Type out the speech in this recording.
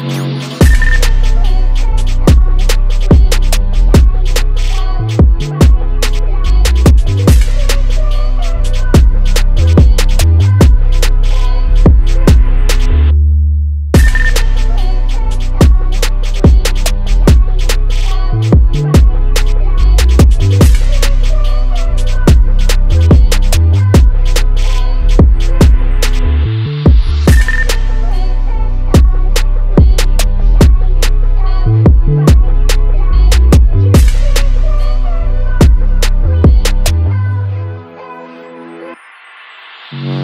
Música Mm-hmm.